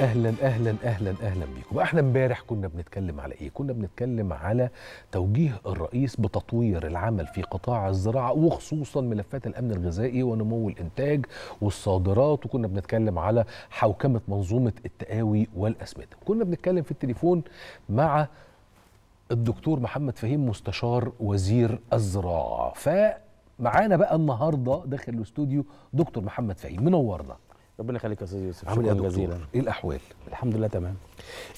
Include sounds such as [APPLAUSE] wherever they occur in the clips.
أهلا أهلا أهلا أهلا بيكم. إحنا امبارح كنا بنتكلم على إيه؟ كنا بنتكلم على توجيه الرئيس بتطوير العمل في قطاع الزراعة وخصوصا ملفات الأمن الغذائي ونمو الإنتاج والصادرات وكنا بنتكلم على حوكمة منظومة التقاوي والأسمدة. كنا بنتكلم في التليفون مع الدكتور محمد فهيم مستشار وزير الزراعة. فمعانا بقى النهارده داخل الاستوديو دكتور محمد فهيم. منورنا. ربنا يخليك يا أستاذ يوسف. عامل إيه؟ جزيلا. إيه الأحوال؟ الحمد لله تمام.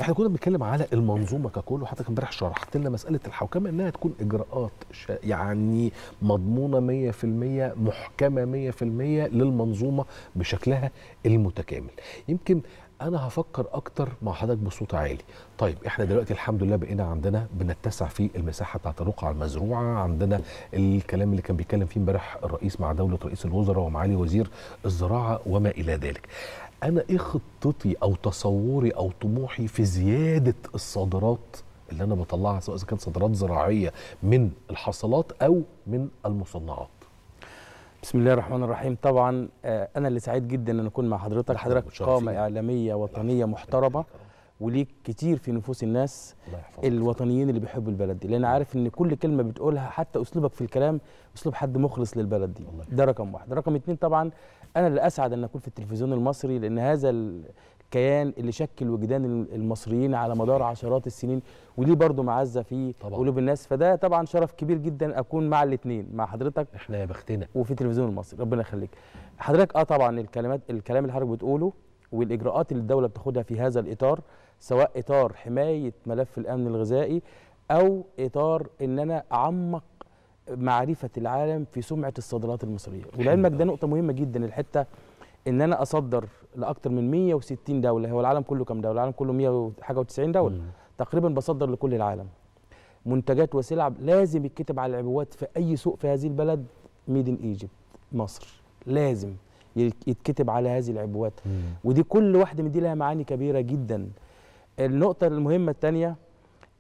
إحنا كنا بنتكلم على المنظومة ككل وحضرتك امبارح شرحت لنا مسألة الحوكمة إنها تكون إجراءات ش- يعني مضمونة 100% محكمة 100% للمنظومة بشكلها المتكامل. يمكن أنا هفكر أكتر مع حضرتك بصوت عالي. طيب إحنا دلوقتي الحمد لله بقينا عندنا بنتسع في المساحة بتاعت الرقعة المزروعة. عندنا الكلام اللي كان بيتكلم فيه امبارح الرئيس مع دولة رئيس الوزراء ومعالي وزير الزراعة وما إلى ذلك. أنا إيه خطتي أو تصوري أو طموحي في زيادة الصادرات اللي أنا بطلعها سواء إذا كانت صادرات زراعية من الحصلات أو من المصنعات؟ بسم الله الرحمن الرحيم. طبعا آه، أنا اللي سعيد جدا إن أكون مع حضرتك. حضرتك. قامه إعلامية وطنية محترمة وليك كتير في نفوس الناس الوطنيين اللي بيحبوا البلد دي. لأن عارف إن كل كلمة بتقولها حتى أسلوبك في الكلام أسلوب حد مخلص للبلد دي. ده رقم واحد. رقم اتنين طبعا أنا اللي أسعد إن أكون في التلفزيون المصري لأن هذا الكيان اللي شكل وجدان المصريين على مدار عشرات السنين وليه برضه معزة في. قلوب الناس. فده طبعا شرف كبير جدا أكون مع الاثنين مع حضرتك إحنا يا بختنا. وفي التلفزيون المصري. ربنا يخليك. حضرتك آه طبعا الكلمات الكلام اللي حضرتك بتقوله والإجراءات اللي الدولة بتاخدها في هذا الإطار سواء إطار حماية ملف الأمن الغذائي أو إطار إن أنا أعمق معرفة العالم في سمعة الصادرات المصرية. ولعلمك ده نقطة مهمة جدا الحتة إن أنا أصدر لاكثر من 160 دولة. هو العالم كله كام دولة؟ العالم كله 100 حاجة و90 دولة. مم. تقريبا بصدر لكل العالم. منتجات وسلع لازم يتكتب على العبوات في أي سوق في هذه البلد. ميد ان ايجيبت مصر. لازم يتكتب على هذه العبوات. مم. ودي كل واحدة من دي لها معاني كبيرة جدا. النقطة المهمة الثانية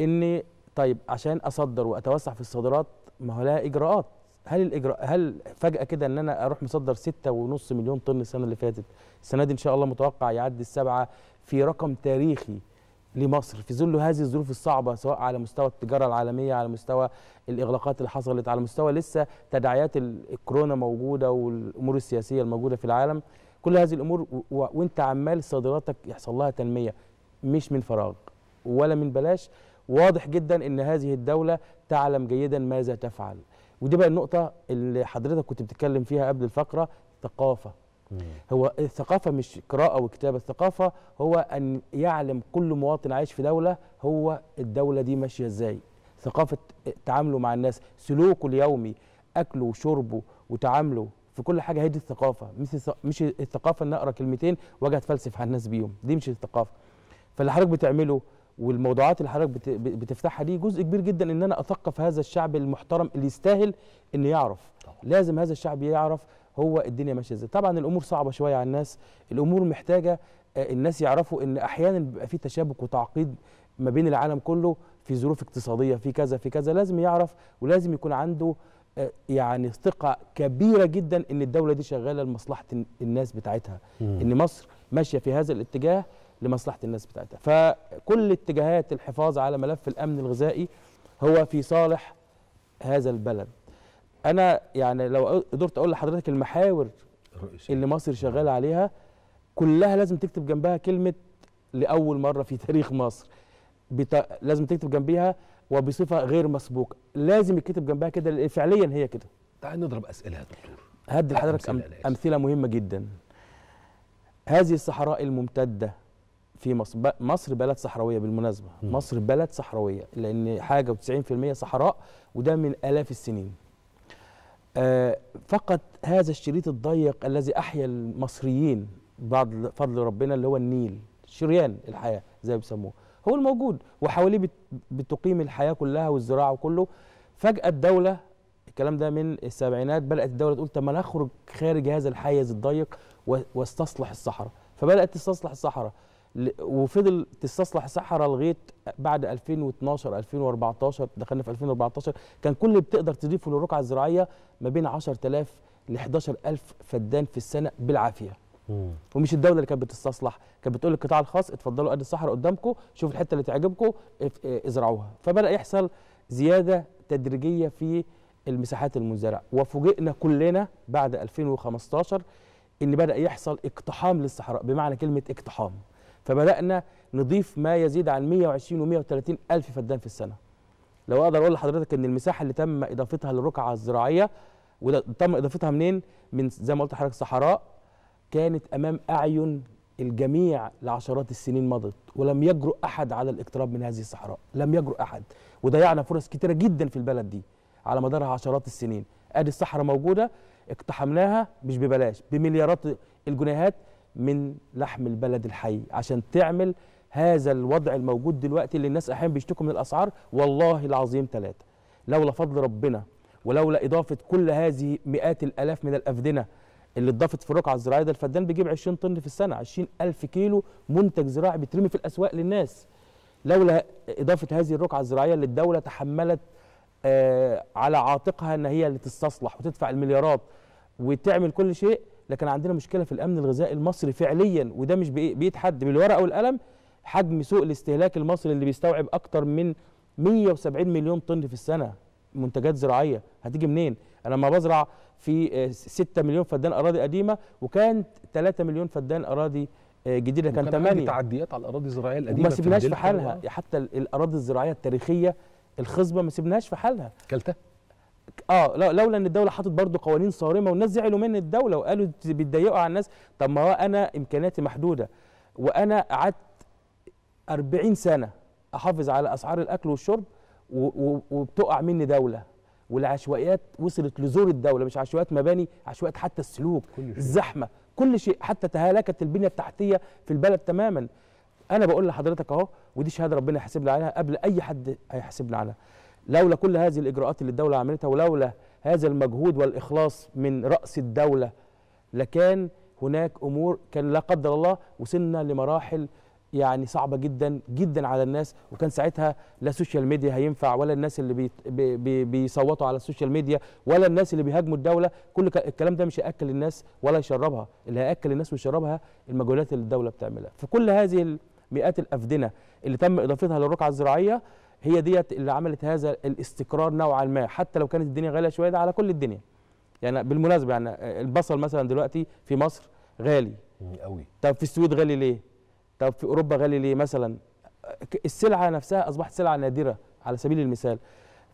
ان طيب عشان أصدر وأتوسع في الصادرات ما هو لها إجراءات. هل الاجراء هل فجأة كده إن أنا أروح مصدر ستة ونص مليون طن السنة اللي فاتت السنة دي إن شاء الله متوقع يعدي السبعة في رقم تاريخي لمصر في ظل هذه الظروف الصعبة سواء على مستوى التجارة العالمية على مستوى الإغلاقات اللي حصلت على مستوى لسه تداعيات ال- الكورونا موجودة والأمور السياسية الموجودة في العالم. كل هذه الأمور و- و- وأنت عمال صادراتك يحصل لها تنمية مش من فراغ ولا من بلاش. واضح جدا إن هذه الدولة تعلم جيدا ماذا تفعل. ودي بقى النقطة اللي حضرتك كنت بتتكلم فيها قبل الفقرة ثقافة. هو الثقافة مش قراءة وكتابة الثقافة هو أن يعلم كل مواطن عايش في دولة هو الدولة دي ماشية إزاي. ثقافة تعامله مع الناس سلوكه اليومي أكله وشربه وتعامله في كل حاجة هي دي الثقافة. مش مش الثقافة أن أقرأ كلمتين وأجي أتفلسف على الناس بيهم. دي مش الثقافة. فاللي حضرتك بتعمله والموضوعات اللي حضرتك بت- بتفتحها دي جزء كبير جدا ان أنا اثقف هذا الشعب المحترم اللي يستاهل انه يعرف. طبعا. لازم هذا الشعب يعرف هو الدنيا ماشية إزاي. طبعا الأمور صعبة شوية على الناس. الأمور محتاجة آه، الناس يعرفوا إن أحيانا بيبقى في تشابك وتعقيد ما بين العالم كله في ظروف اقتصادية في كذا في كذا. لازم يعرف ولازم يكون عنده آه، يعني ثقة كبيرة جدا إن الدولة دي شغالة لمصلحة الناس بتاعتها. مم. إن مصر ماشية في هذا الاتجاه لمصلحة الناس بتاعتها. فكل اتجاهات الحفاظ على ملف الأمن الغذائي هو في صالح هذا البلد. أنا يعني لو قدرت أقول لحضرتك المحاور. اللي مصر شغالة عليها كلها لازم تكتب جنبها كلمة لأول مرة في [LAUGHS] تاريخ مصر. بتا... لازم تكتب جنبيها وبصفة غير مسبوقة. لازم يتكتب جنبها كده لأن فعليا هي كده. تعال نضرب أسئلة يا دكتور. هدي لحضرتك أمثلة، أم-. أمثلة مهمة جدا. هذه الصحراء الممتدة في مصر ب- مصر بلد صحراوية بالمناسبة. مم. مصر بلد صحراوية لأن حاجة و90% صحراء وده من آلاف السنين. آه، فقط هذا الشريط الضيق الذي أحيا المصريين بعد فضل ربنا اللي هو النيل شريان الحياة زي ما بيسموه. هو الموجود وحواليه بت- بتقيم الحياة كلها والزراعة وكله. فجأة الدولة الكلام ده من السبعينات بدأت الدولة تقول طب ما نخرج خارج هذا الحيز الضيق واستصلح الصحراء. فبدأت تستصلح الصحراء. وفضل تستصلح الصحراء لغاية بعد 2012 2014 دخلنا في 2014 كان كل اللي بتقدر تضيفه للرقعة الزراعية ما بين 10000 ل 11000 فدان في السنة بالعافية. مم. ومش الدولة اللي كانت بتستصلح كانت بتقول للقطاع الخاص اتفضلوا ادي الصحراء قدامكم شوفوا الحتة اللي تعجبكم آه، ازرعوها. فبدأ يحصل زيادة تدريجية في المساحات المزرعه وفوجئنا كلنا بعد 2015 إن بدأ يحصل اقتحام للصحراء بمعنى كلمة اقتحام. فبدأنا نضيف ما يزيد عن 120 و130 ألف فدان في السنة. لو أقدر أقول لحضرتك إن المساحة اللي تم إضافتها للرقعه الزراعية وده تم إضافتها منين؟ من زي ما قلت لحضرتك صحراء كانت أمام أعين الجميع لعشرات السنين مضت ولم يجرؤ أحد على الاقتراب من هذه الصحراء. لم يجرؤ أحد. وضيعنا فرص كتيرة جدا في البلد دي على مدارها عشرات السنين. أدي الصحراء موجودة اقتحمناها مش ببلاش بمليارات الجنيهات من لحم البلد الحي عشان تعمل هذا الوضع الموجود دلوقتي اللي الناس أحيانا بيشتكوا من الأسعار والله العظيم ثلاثة لولا فضل ربنا ولولا إضافة كل هذه مئات الألاف من الأفدنة اللي اتضافت في الرقعه الزراعية ده الفدان بيجيب 20 طن في السنة 20 ألف كيلو منتج زراعي بيترمي في الأسواق للناس. لولا إضافة هذه الرقعه الزراعية اللي الدولة تحملت آه على عاتقها إن هي اللي تستصلح وتدفع المليارات وتعمل كل شيء لكن عندنا مشكلة في الأمن الغذائي المصري فعليا وده مش بايد حد بالورقة والقلم حجم سوق الاستهلاك المصري اللي بيستوعب أكتر من 170 مليون طن في السنة منتجات زراعية. هتيجي منين؟ أنا لما بزرع في آه، 6 مليون فدان أراضي قديمة وكانت 3 مليون فدان أراضي آه، جديدة كان وكان عندي 8 تعديات على الأراضي الزراعية القديمة وما سيبناش في الدلتا حالها حتى ال- الأراضي الزراعية التاريخية الخصبة ما سيبناش في حالها. كلتها. آه لو- لولا إن الدولة حاطت برضه قوانين صارمة والناس زعلوا من الدولة وقالوا بيتضايقوا على الناس. طب ما هو أنا إمكانياتي محدودة وأنا قعدت 40 سنة أحافظ على أسعار الأكل والشرب وبتقع مني دولة. والعشوائيات وصلت لزور الدولة مش عشوائيات مباني عشوائيات حتى السلوك كل شيء. الزحمة. كل شيء حتى تهالكت البنية التحتية في البلد تماما. أنا بقول لحضرتك أهو ودي شهادة ربنا يحاسبنا عليها قبل أي حد هيحاسبنا عليها. لولا كل هذه الإجراءات اللي الدولة عملتها ولولا هذا المجهود والإخلاص من رأس الدولة لكان هناك أمور كان لا قدر الله وصلنا لمراحل يعني صعبة جدا جدا على الناس وكان ساعتها لا social media هينفع ولا الناس اللي بي بي بي بيصوتوا على ال social media ولا الناس اللي بيهاجموا الدولة. كل الكلام ده مش هيأكل الناس ولا يشربها. اللي هيأكل الناس ويشربها المجهودات اللي الدولة بتعملها. فكل هذه المئات الأفدنة اللي تم إضافتها للرقعه الزراعية هي ديت اللي عملت هذا الاستقرار نوعا ما حتى لو كانت الدنيا غالية شوية ده على كل الدنيا. يعني بالمناسبة يعني البصل مثلا دلوقتي في مصر غالي. قوي. طب في السويد غالي ليه؟ طب في أوروبا غالي ليه مثلا؟ السلعة نفسها أصبحت سلعة نادرة على سبيل المثال.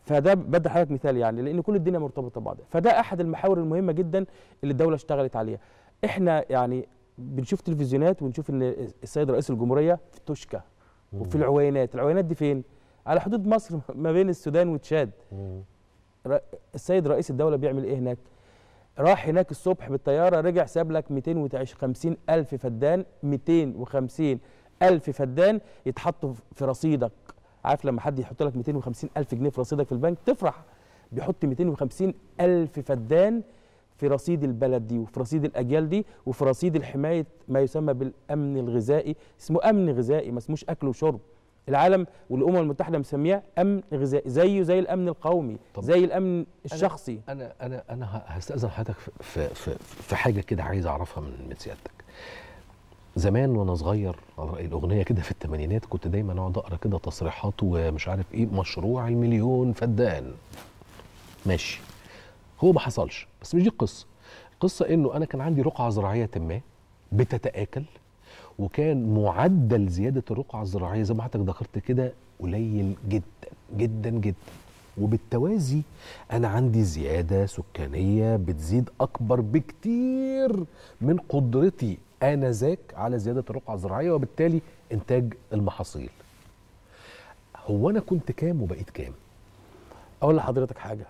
فده بدي حضرتك مثال يعني لأن كل الدنيا مرتبطة ببعضها فده أحد المحاور المهمة جدا اللي الدولة اشتغلت عليها. إحنا يعني بنشوف تلفزيونات ونشوف إن السيد رئيس الجمهورية في توشكا وفي العوينات. العوينات دي فين؟ على حدود مصر [LAUGHS] ما بين السودان وتشاد. السيد رئيس الدولة بيعمل إيه هناك؟ راح هناك الصبح بالطيارة رجع ساب لك 250 ألف فدان 250 ألف فدان يتحطوا في رصيدك. عارف لما حد يحط لك 250 ألف جنيه في رصيدك في البنك؟ تفرح. بيحط 250 ألف فدان في رصيد البلد دي وفي رصيد الأجيال دي وفي رصيد الحماية ما يسمى بالأمن الغذائي اسمه أمن غذائي ما اسموش أكل وشرب. العالم والأمم المتحدة مسمياه أمن غذائي زيه زي الأمن القومي زي الأمن الشخصي. أنا أنا أنا هستأذن حضرتك في في في, في حاجة كده عايز أعرفها من من سيادتك. زمان وأنا صغير على راي الأغنية كده في الثمانينات كنت دايما أقعد أقرأ كده تصريحات ومش عارف إيه مشروع المليون فدان. ماشي. هو ما حصلش بس مش دي القصة. القصة إنه أنا كان عندي رقعة زراعية ما بتتآكل وكان معدل زيادة الرقعة الزراعية زي ما حضرتك ذكرت كده قليل جدا جدا جدا. وبالتوازي أنا عندي زيادة سكانية بتزيد أكبر بكتير من قدرتي آنذاك على زيادة الرقعة الزراعية وبالتالي إنتاج المحاصيل. هو أنا كنت كام وبقيت كام؟ أقول لحضرتك حاجة.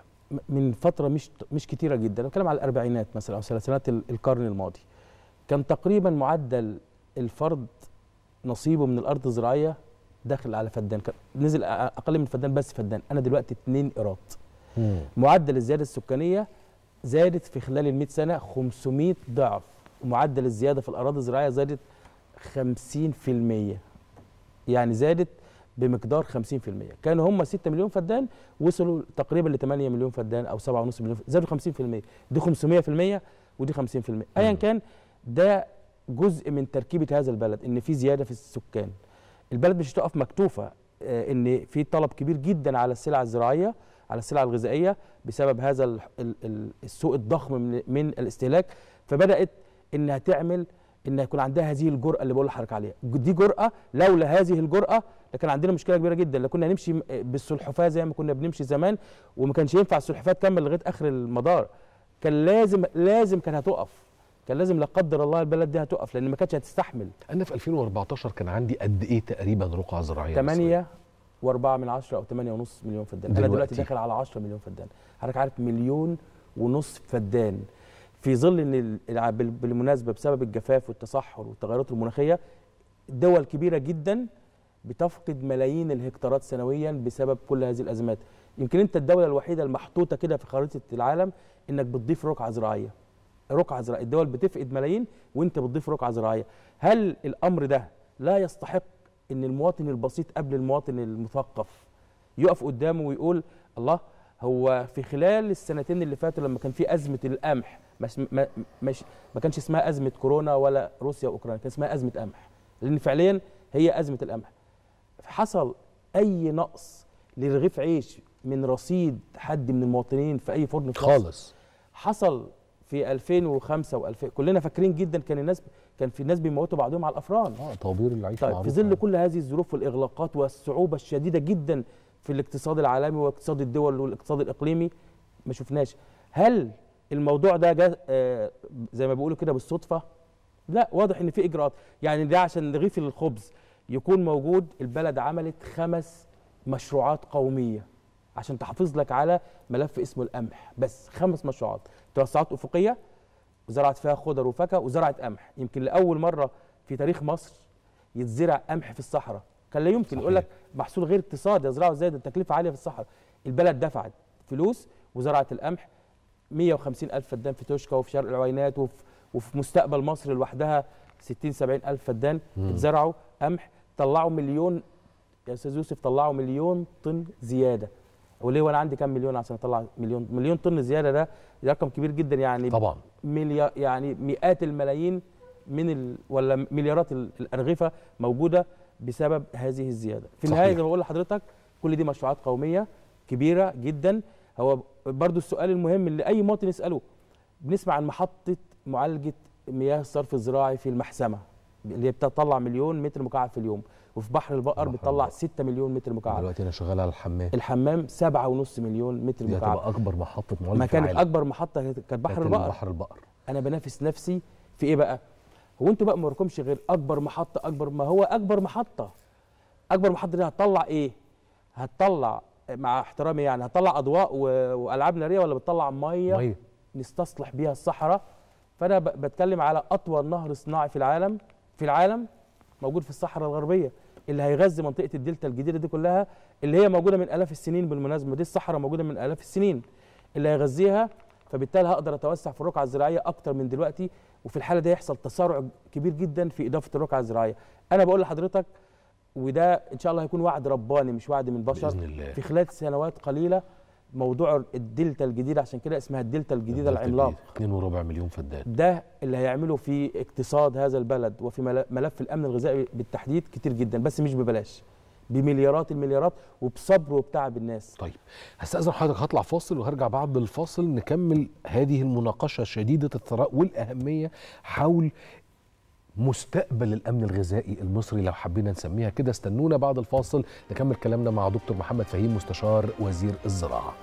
من فترة مش مش كتيرة جدا. بتكلم على الأربعينات مثلا أو ثلاثينات ال- القرن الماضي. كان تقريبا معدل الفرد نصيبه من الأرض الزراعيه داخل على فدان. نزل أقل من فدان بس فدان. أنا دلوقتي 2 قيراط معدل الزيادة السكانية زادت في خلال ال 100 سنة 500 ضعف. ومعدل الزيادة في الأراضي الزراعية زادت 50% يعني زادت بمقدار 50% كانوا هم 6 مليون فدان وصلوا تقريبا ل 8 مليون فدان أو 7.5 مليون زادوا 50% دي 500% ودي 50% ايا. كان ده جزء من تركيبة هذا البلد إن في زيادة في السكان. البلد مش هتقف مكتوفة آه، إن في طلب كبير جدا على السلع الزراعية على السلع الغذائية بسبب هذا ال- ال- ال- السوق الضخم من الاستهلاك. فبدأت إنها تعمل ان يكون عندها هذه الجرأة اللي بقول لحضرتك عليها. دي جرأة لولا هذه الجرأة لكان عندنا مشكلة كبيرة جدا. لكنا نمشي م- بالسلحفاة زي ما كنا بنمشي زمان وما كانش ينفع السلحفاة تكمل لغاية آخر المدار. كان لازم لازم كانت هتقف. كان لازم لا قدر الله البلد دي هتقف لأن ما كانتش هتستحمل. أنا في 2014 كان عندي قد إيه تقريبا رقعة زراعية 8 و4 من 10 أو 8 ونص مليون فدان. أنا دلوقتي. دلوقتي. داخل على 10 مليون فدان. حضرتك عارف مليون ونص فدان. في ظل إن بالمناسبة بسبب الجفاف والتصحر والتغيرات المناخية دول كبيرة جدا بتفقد ملايين الهكتارات سنويا بسبب كل هذه الأزمات. يمكن أنت الدولة الوحيدة المحطوطة كده في خريطة العالم إنك بتضيف رقعة زراعية. رقعة زراعية. الدول بتفقد ملايين وانت بتضيف رقعة زراعية. هل الأمر ده لا يستحق إن المواطن البسيط قبل المواطن المثقف يقف قدامه ويقول الله هو في خلال السنتين اللي فاتوا لما كان في أزمة القمح ما, مش ما كانش اسمها أزمة كورونا ولا روسيا وأوكرانيا كان اسمها أزمة قمح. لأن فعليا هي أزمة القمح. حصل أي نقص لرغيف عيش من رصيد حد من المواطنين في أي فرن في؟ خالص. حصل في 2005 و2000 كلنا فاكرين جدا كان الناس كان في ناس بيموتوا بعضهم على الأفران. آه طوابير العيش طيب في. ظل كل هذه الظروف والإغلاقات والصعوبة الشديدة جدا في الاقتصاد العالمي واقتصاد الدول والاقتصاد الإقليمي ما شفناش. هل الموضوع ده جا آه زي ما بيقولوا كده بالصدفة؟ لا واضح إن في إجراءات. يعني ده عشان رغيف الخبز. يكون موجود البلد عملت خمس مشروعات قومية عشان تحافظ لك على ملف اسمه القمح. بس خمس مشروعات. توسعات أفقية وزرعت فيها خضر وفاكهة وزرعت قمح. يمكن لأول مرة في تاريخ مصر يتزرع قمح في الصحراء. كان لا يمكن. يقول لك محصول غير اقتصادي ازرعه إزاي ده التكلفة عالية في الصحراء. البلد دفعت فلوس وزرعت القمح. 150 ألف فدان في توشكا وفي شرق العوينات وفي, وفي مستقبل مصر لوحدها 60 70 ألف فدان. اتزرعوا قمح. طلعوا مليون يا أستاذ يوسف طلعوا مليون طن زيادة. وليه؟ وأنا عندي كام مليون عشان اطلع مليون؟ مليون طن زيادة ده رقم كبير جدا يعني طبعا. مليار يعني مئات الملايين من ال ولا مليارات ال- الأرغفة موجودة بسبب هذه الزيادة. في النهاية. زي ما بقول لحضرتك كل دي مشروعات قومية كبيرة جدا. هو برضو السؤال المهم اللي أي مواطن يسأله بنسمع عن محطة معالجة مياه الصرف الزراعي في المحسمة اللي بتطلع مليون متر مكعب في اليوم. وفي بحر البقر بتطلع البقر. 6 مليون متر مكعب. دلوقتي أنا شغال على الحمام. الحمام 7.5 مليون متر دي مكعب. هتبقى أكبر محطة معالجه ما كانت. أكبر محطة كانت بحر البقر. بحر البقر. أنا بنافس نفسي في إيه بقى؟ هو أنتوا بقى ما وراكمش غير أكبر محطة أكبر ما هو أكبر محطة. أكبر محطة دي هتطلع إيه؟ هتطلع مع احترامي يعني هتطلع أضواء و- وألعاب نارية ولا بتطلع مية مية. نستصلح بيها الصحراء؟ فأنا ب- بتكلم على أطول نهر صناعي في العالم في العالم موجود في الصحراء الغربية اللي هيغذي منطقة الدلتا الجديدة دي كلها اللي هي موجودة من آلاف السنين بالمناسبة. دي الصحراء موجودة من آلاف السنين. اللي هيغذيها فبالتالي هقدر أتوسع في الرقعه الزراعيه أكتر من دلوقتي وفي الحالة دي يحصل تسارع كبير جدا في إضافة الرقعة الزراعية. أنا بقول لحضرتك وده إن شاء الله هيكون وعد رباني مش وعد من بشر في خلال سنوات قليلة موضوع الدلتا الجديده عشان كده اسمها الدلتا الجديدة العملاق 2 وربع مليون فدان ده اللي هيعمله في اقتصاد هذا البلد وفي مل- ملف الأمن الغذائي بالتحديد كتير جدا بس مش ببلاش. بمليارات المليارات وبصبر وبتعب الناس. طيب هستأذن حضرتك هطلع فاصل وهرجع بعد الفاصل نكمل هذه المناقشة شديدة الثراء والأهمية حول مستقبل الأمن الغذائي المصري لو حبينا نسميها كده استنونا بعد الفاصل نكمل كلامنا مع دكتور محمد فهيم مستشار وزير الزراعة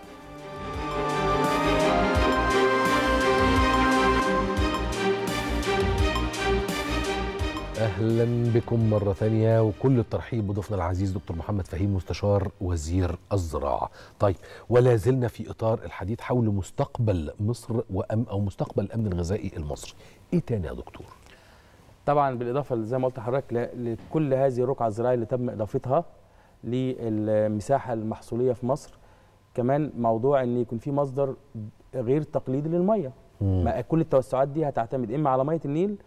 أهلا بكم مرة ثانية وكل الترحيب بضيفنا العزيز دكتور محمد فهيم مستشار وزير الزراعة. طيب ولا زلنا في إطار الحديث حول مستقبل مصر وأم أو مستقبل الأمن الغذائي المصري. إيه تاني يا دكتور؟ طبعا بالإضافة زي ما قلت لحضرتك لكل هذه الرقعة الزراعية اللي تم إضافتها للمساحة المحصولية في مصر كمان موضوع إن يكون في مصدر غير تقليدي للمية. ما كل التوسعات دي هتعتمد إما على مية النيل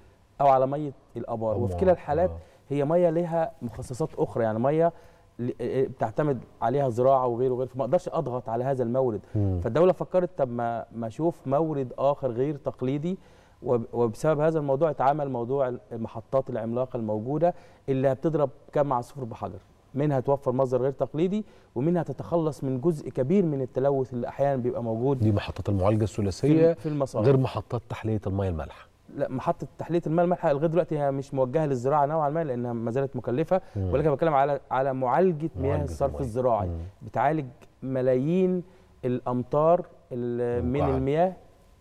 أو على مية الآبار وفي كلا الحالات آه. هي مية لها مخصصات أخرى يعني مية ل- بتعتمد عليها زراعة وغيره وغيره فما أقدرش أضغط على هذا المورد مم. فالدولة فكرت طب ما ما أشوف مورد آخر غير تقليدي وبسبب هذا الموضوع اتعمل موضوع المحطات العملاقة الموجودة اللي بتضرب كم عصفور بحجر منها توفر مصدر غير تقليدي ومنها تتخلص من جزء كبير من التلوث اللي أحيانا بيبقى موجود دي محطات المعالجة الثلاثية في, المصانع غير محطات تحلية الميه المالحة لا محطة تحلية الماء المالحة لغاية دلوقتي هي مش موجهة للزراعة نوعا ما لأنها ما زالت مكلفة مم. ولكن بتكلم على على معالجة مياه الصرف المياه. الزراعي مم. بتعالج ملايين الأمتار ال- من. المياه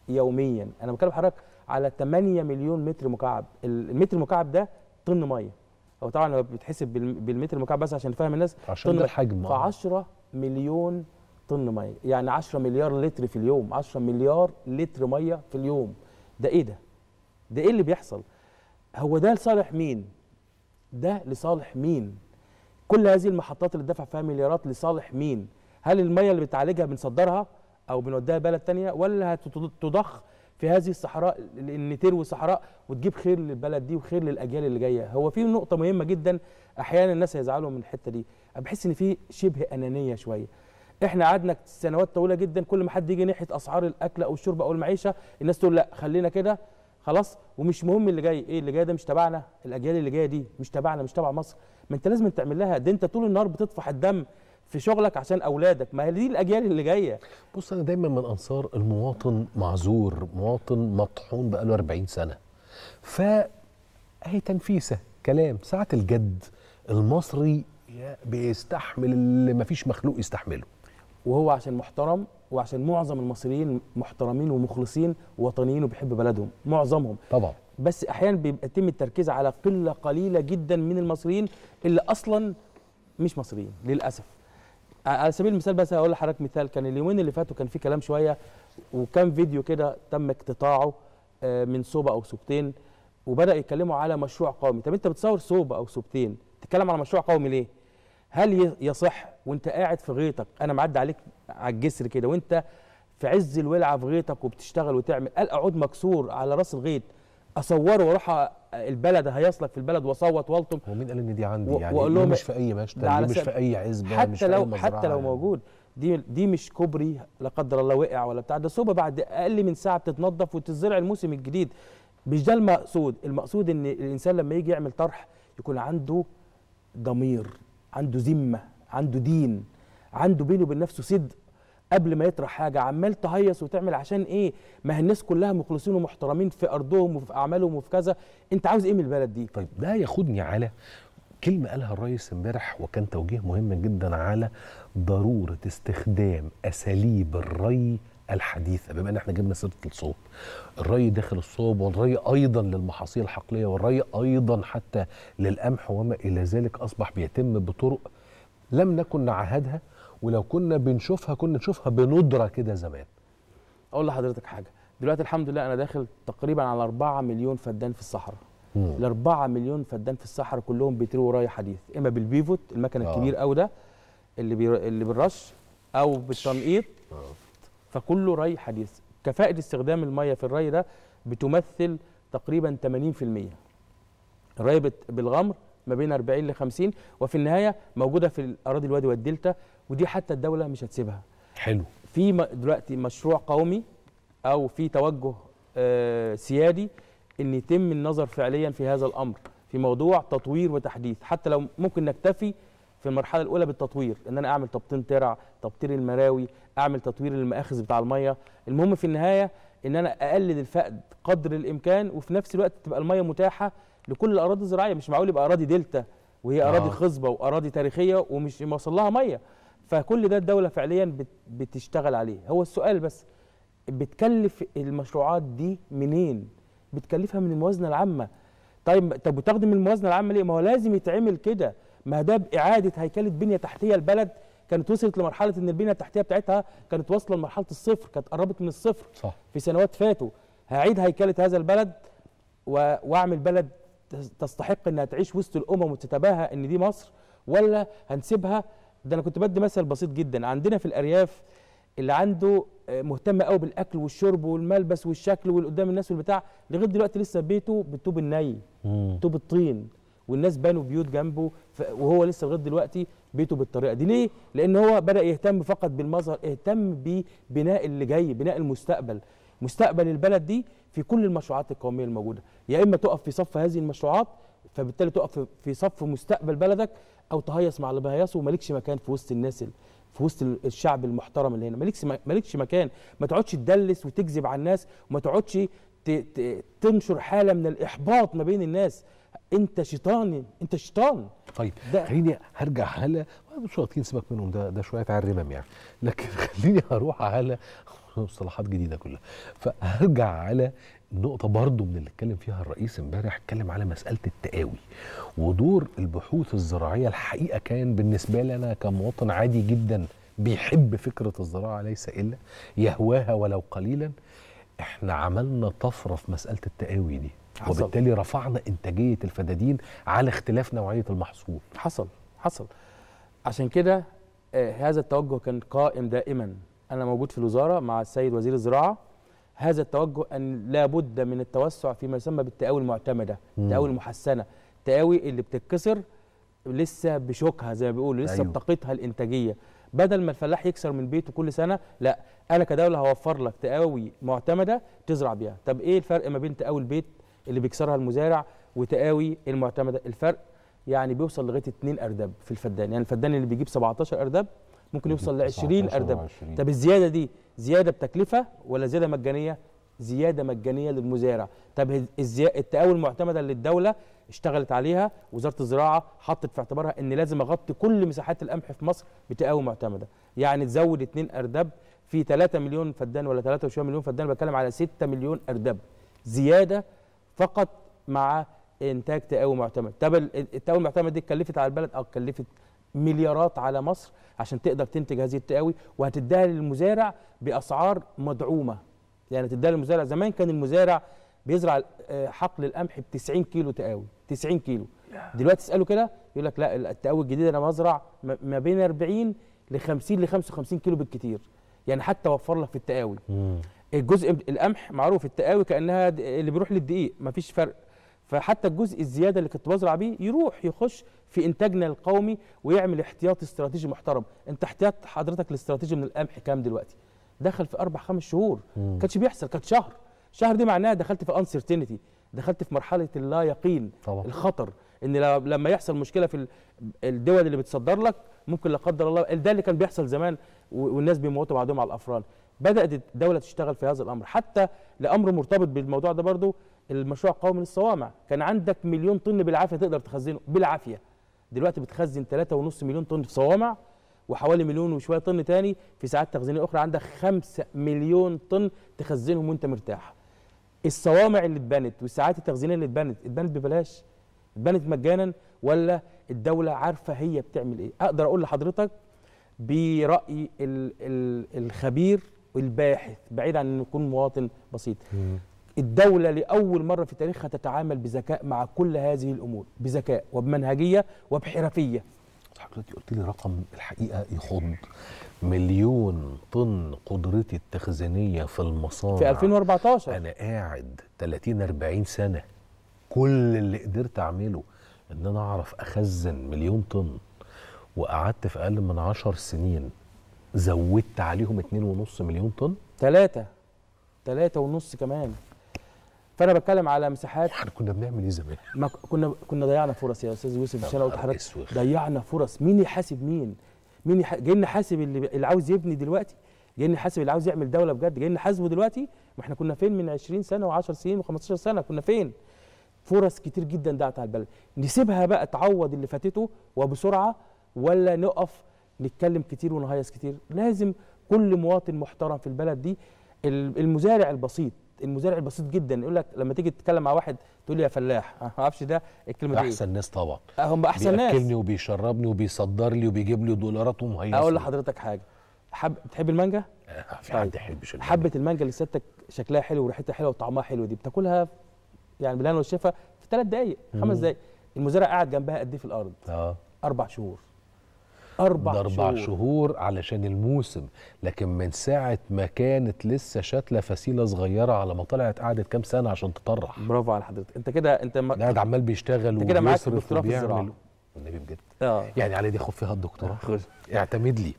يوميا أنا بكلم حضرتك على 8 مليون متر مكعب. ال- المتر المكعب ده طن مية. هو طبعا هو بيتحسب بالم- بالمتر المكعب بس عشان نفهم الناس عشان ده الحجم. ف 10 مليون طن مية. يعني 10 مليار لتر في اليوم. 10 مليار لتر مية في اليوم. ده إيه ده؟ ده إيه اللي بيحصل؟ هو ده لصالح مين؟ ده لصالح مين؟ كل هذه المحطات اللي دفع فيها مليارات لصالح مين؟ هل المية اللي بتعالجها بنصدرها أو بنوديها بلد تانية؟ ولا هتضخ في هذه الصحراء ان تروي صحراء وتجيب خير للبلد دي وخير للأجيال اللي جاية. هو في نقطة مهمة جدا أحيانا الناس هيزعلوا من الحتة دي. بحس إن في شبه أنانية شوية. إحنا قعدنا سنوات طويلة جدا كل ما حد يجي ناحية أسعار الأكل أو الشرب أو المعيشة الناس تقول لا خلينا كده خلاص. ومش مهم اللي جاي إيه اللي جاي ده؟ مش تبعنا. الأجيال اللي جاية دي مش تبعنا مش تبع مصر. ما أنت لازم تعمل لها ده. أنت طول النهار بتطفح الدم. في شغلك عشان أولادك. ما هي دي الأجيال اللي جاية. بص أنا دايما من أنصار المواطن معذور مواطن مطحون بقاله 40 سنة. ف اهي تنفيسه كلام ساعة الجد المصري بيستحمل اللي مفيش مخلوق يستحمله. وهو عشان محترم وعشان معظم المصريين محترمين ومخلصين ووطنيين وبيحب بلدهم. معظمهم. طبعا. بس أحيانا بيبقى يتم التركيز على قلة قليلة جدا من المصريين اللي أصلا مش مصريين للأسف. على سبيل المثال بس هقول لحضرتك مثال. كان اليومين اللي فاتوا كان في كلام شوية وكان فيديو كده تم اقتطاعه آه، من صوبة أو صوبتين وبدأ يتكلموا على مشروع قومي. طب أنت بتصور صوبة أو صوبتين تتكلم على مشروع قومي ليه؟ هل يصح وأنت قاعد في غيطك أنا معدي عليك على الجسر كده وأنت في عز الولعة في غيطك وبتشتغل وتعمل القى عود مكسور على رأس الغيط أصوره وأروح البلد هيصلك في البلد وأصوت وألطم. هو مين قال ان دي عندي؟ يعني وأقول ليه لهم مش في أي مشتل ليه مش في أي عزبة مش حتى في أي لو حتى لو يعني. موجود. دي دي مش كوبري لا قدر الله وقع ولا بتاع ده صوبة بعد أقل من ساعة بتتنظف وتزرع الموسم الجديد. مش ده المقصود. المقصود إن الإنسان لما يجي يعمل طرح يكون عنده ضمير عنده ذمة عنده دين عنده بينه وبين نفسه صدق. قبل ما يطرح حاجة عمال تهيص وتعمل عشان إيه؟ ما الناس كلها مخلصين ومحترمين في أرضهم وفي أعمالهم وفي كذا. أنت عاوز إيه من البلد دي؟ طيب ده ياخدني على كلمة قالها الرئيس امبارح وكان توجيه مهم جدا على ضرورة استخدام أساليب الري الحديثة. بما إن إحنا جبنا سيرة الصوب الري داخل الصوب والري أيضا للمحاصيل الحقلية والري أيضا حتى للقمح وما إلى ذلك أصبح بيتم بطرق لم نكن نعهدها. ولو كنا بنشوفها كنا نشوفها بندرة كده زمان. أقول لحضرتك حاجة. دلوقتي الحمد لله أنا داخل تقريبا على 4 مليون فدان في الصحراء. ال 4 مليون فدان في الصحراء كلهم بيتروا ري حديث. إما بال pivot المكن آه. الكبير قوي ده اللي بير... اللي بالرش أو بالتنقيط. فكله ري حديث. كفاءة استخدام المية في الري ده بتمثل تقريبا 80% الري. بالغمر ما بين 40 ل 50 وفي النهاية موجودة في اراضي الوادي والدلتا ودي حتى الدولة مش هتسيبها. حلو. في دلوقتي مشروع قومي أو في توجه آه، سيادي إن يتم النظر فعليا في هذا الأمر في موضوع تطوير وتحديث. حتى لو ممكن نكتفي في المرحلة الأولى بالتطوير إن أنا أعمل تبطين ترع تبطير المراوي أعمل تطوير المآخذ بتاع المية. المهم في النهاية إن أنا اقلل الفقد قدر الإمكان وفي نفس الوقت تبقى المية متاحة لكل الأراضي الزراعية. مش معقول يبقى أراضي دلتا وهي آه. اراضي خصبة وأراضي تاريخية ومش موصل لها مية. فكل ده الدولة فعليا بت- بتشتغل عليه. هو السؤال بس بتكلف المشروعات دي منين؟ بتكلفها من الموازنة العامة. طيب طب وتاخد من الموازنة العامة ليه؟ ما هو لازم يتعمل كده. ما ده باعاده هيكلة بنية تحتية البلد. كانت وصلت لمرحلة إن البنية التحتية بتاعتها كانت واصلة لمرحلة الصفر كانت قربت من الصفر صح. في سنوات فاتوا. هعيد هيكلة هذا البلد و- وأعمل بلد تس- تستحق إنها تعيش وسط الأمم وتتباهى إن دي مصر ولا هنسيبها ده أنا كنت بدي مثل بسيط جدا عندنا في الأرياف اللي عنده آه، مهتم قوي بالأكل والشرب والملبس والشكل والقدام الناس والبتاع لغاية دلوقتي لسه بيته بالطوب الني. طوب الطين والناس بنوا بيوت جنبه وهو لسه لغاية دلوقتي بيته بالطريقة دي ليه؟ لأن هو بدأ يهتم فقط بالمظهر اهتم ببناء اللي جاي بناء المستقبل مستقبل البلد دي في كل المشروعات القومية الموجودة يا إما تقف في صف هذه المشروعات فبالتالي تقف في صف مستقبل بلدك أو تهيص مع اللي بيهيصوا ومالكش مكان في وسط الناس ال- في وسط ال- الشعب المحترم اللي هنا. مالكش مالكش مكان. ما تقعدش تدلس وتكذب على الناس. وما تقعدش تنشر حالة من الإحباط ما بين الناس. أنت شيطان أنت شيطان. طيب ده- خليني هرجع على مش سيبك منهم ده ده شوية عيال رمم يعني. لكن [LAUGHS] خليني هروح على مصطلحات جديدة كلها. فهرجع على نقطة برضو من اللي اتكلم فيها الرئيس امبارح اتكلم على مسألة التقاوي ودور البحوث الزراعية الحقيقة كان بالنسبة لي أنا كمواطن عادي جدا بيحب فكرة الزراعة ليس إلا يهواها ولو قليلا. إحنا عملنا طفرة في مسألة التقاوي دي حصل. وبالتالي رفعنا إنتاجية الفدادين على اختلاف نوعية المحصول. حصل حصل. عشان كده آه، هذا التوجه كان قائم دائما. أنا موجود في الوزارة مع السيد وزير الزراعة. هذا التوجه أن لابد من التوسع فيما يسمى بالتقاوي المعتمدة مم. التقاوي المحسنة. التقاوي اللي بتتكسر لسه بشوكها زي ما بيقولوا لسه أيوه. بطاقتها الإنتاجية. بدل ما الفلاح يكسر من بيته كل سنة لا أنا كدولة هوفر لك تقاوي معتمدة تزرع بيها. طب إيه الفرق ما بين تقاوي البيت اللي بيكسرها المزارع وتقاوي المعتمدة؟ الفرق يعني بيوصل لغاية 2 أرداب في الفدان. يعني الفدان اللي بيجيب 17 أرداب ممكن يوصل ل 20 ارداب طب الزيادة دي زيادة بتكلفة ولا زيادة مجانية؟ زيادة مجانية للمزارع. طب. التقاوي المعتمده اللي الدولة اشتغلت عليها وزارة الزراعة حطت في اعتبارها إن لازم أغطي كل مساحات القمح في مصر بتقاوي معتمدة. يعني تزود 2 ارداب في 3 مليون فدان ولا 3 وشوية مليون فدان بتكلم على 6 مليون ارداب زيادة فقط مع إنتاج تقاوي معتمد. طب ال- التقاوي المعتمد دي اتكلفت على البلد؟ أه اتكلفت مليارات على مصر عشان تقدر تنتج هذه التقاوي وهتديها للمزارع بأسعار مدعومة. يعني تديها للمزارع. زمان كان المزارع بيزرع آه، حقل القمح ب 90 كيلو تقاوي. 90 كيلو. دلوقتي تساله كده يقول لك لا التقاوي الجديده أنا بزرع ما بين 40 ل 50 ل 55 كيلو بالكتير. يعني حتى وفر لك في التقاوي. الجزء القمح معروف التقاوي كأنها اللي بيروح للدقيق. مفيش فرق. فحتى الجزء الزيادة اللي كنت بزرع بيه يروح يخش في إنتاجنا القومي ويعمل احتياطي استراتيجي محترم. انت احتياط حضرتك الاستراتيجي من القمح كام دلوقتي؟ دخل في أربع خمس شهور. كانش بيحصل كانت شهر. شهر دي معناها دخلت في انسرتينتي دخلت في مرحلة اللا يقين طبعا. الخطر. إن لما يحصل مشكلة في ال- الدول اللي بتصدر لك ممكن لا قدر الله ده اللي كان بيحصل زمان والناس بيموتوا بعضهم على الأفران. بدأت الدولة تشتغل في هذا الأمر. حتى لأمر مرتبط بالموضوع ده برضو المشروع القومي للصوامع. كان عندك مليون طن بالعافية تقدر تخزنه بالعافية. دلوقتي بتخزن 3.5 مليون طن في صوامع وحوالي مليون وشوية طن تاني. في ساعات تخزينية أخرى عندك 5 مليون طن تخزنهم وأنت مرتاح. الصوامع اللي اتبنت والساعات التخزينية اللي اتبنت اتبنت ببلاش. اتبنت مجانا ولا الدولة عارفة هي بتعمل إيه؟ أقدر أقول لحضرتك برأي ال ال الخبير والباحث بعيد عن إنه يكون مواطن بسيط. الدولة لأول مرة في تاريخها تتعامل بذكاء مع كل هذه الأمور بذكاء وبمنهجية وبحرفية. حضرتك قلت لي رقم الحقيقة يخض مليون طن قدرتي التخزينية في المصانع. في 2014 أنا قاعد 30 40 سنة. كل اللي قدرت أعمله إن أنا أعرف أخزن مليون طن وقعدت في أقل من 10 سنين. زودت عليهم 2.5 مليون طن؟ ثلاثة ثلاثة ونص كمان. فأنا بتكلم على مساحات. إحنا كنا بنعمل إيه زمان؟ ما كنا كنا ضيعنا فرص يا أستاذ يوسف مش أنا قلت لحضرتك. ضيعنا فرص. مين يحاسب مين؟ مين يح... جاي نحاسب اللي, اللي عاوز يبني دلوقتي. جاي نحاسب اللي عاوز يعمل دولة بجد. جاي نحاسبه دلوقتي؟ ما إحنا كنا فين من 20 سنة و10 سنين و15 سنة؟ كنا فين؟ فرص كتير جدا ضاعت على البلد. نسيبها بقى تعوض اللي فاتته وبسرعة ولا نقف نتكلم كتير ونهيص كتير. لازم كل مواطن محترم في البلد دي ال- المزارع البسيط المزارع البسيط جدا. يقول لك لما تيجي تتكلم مع واحد تقول لي يا فلاح [LAUGHS] ما أعرفش ده الكلمة دي أحسن ناس طبعا. إيه؟ هم أحسن ناس. بيأكلني وبيشربني وبيصدر لي وبيجيب لي دولارات ومهيص أقول لحضرتك حاجة. حب بتحب المانجا؟ آه، في حد يحبش المانجا. حبة المانجا اللي سيادتك شكلها حلو وريحتها حلوة وطعمها حلو دي بتاكلها يعني بالهنا والشفا في ثلاث دقائق خمس. دقائق المزارع قاعد جنبها قد إيه في الأرض؟ آه. أربع شهور. أربع, ده أربع شهور. شهور علشان الموسم. لكن من ساعة ما كانت لسه شاتله فسيلة صغيرة على ما طلعت قعدت كام سنة عشان تطرح. برافو على حضرتك. انت كده انت ما... قاعد عمال بيشتغل وبيصرف. وبيعمل. والنبي بجد. آه. يعني علي دي خد فيها الدكتوراه خش. اعتمد لي.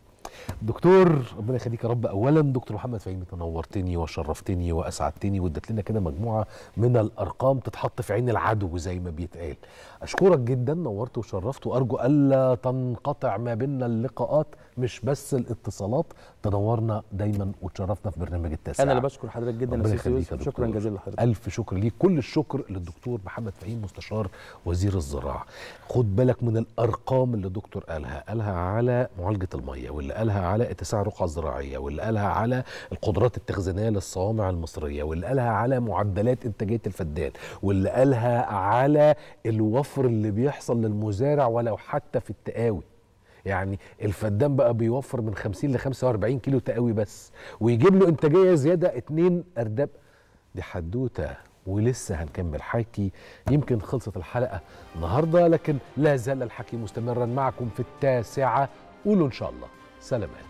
دكتور ربنا يخليك يا رب. اولا دكتور محمد فهيمي تنورتني وشرفتني وأسعدتني واديت لنا كده مجموعة من الأرقام تتحط في عين العدو زي ما بيتقال. أشكرك جدا نورت وشرفت وأرجو ألا تنقطع ما بيننا اللقاءات. مش بس الاتصالات تنورنا دايما وتشرفنا في برنامج التاسع. أنا اللي بشكر حضرتك جدا يا يا يوسف. شكرا. جزيلا لحضرتك. ألف شكر ليك. كل الشكر للدكتور محمد فهيم مستشار وزير الزراعة. خد بالك من الأرقام اللي الدكتور قالها. قالها على معالجة المية واللي قالها على اتساع الرقعة الزراعية واللي قالها على القدرات التخزينية للصوامع المصرية واللي قالها على معدلات إنتاجية الفدان واللي قالها على الوفر اللي بيحصل للمزارع ولو حتى في التقاوي. يعني الفدان بقى بيوفر من 50 ل 45 كيلو تقاوي بس ويجيب له إنتاجية زيادة 2 أرداب. دي حدوتة ولسه هنكمل حكي يمكن خلصت الحلقة النهارده لكن لا زال الحكي مستمرا معكم في التاسعة. قولوا إن شاء الله. سلامات.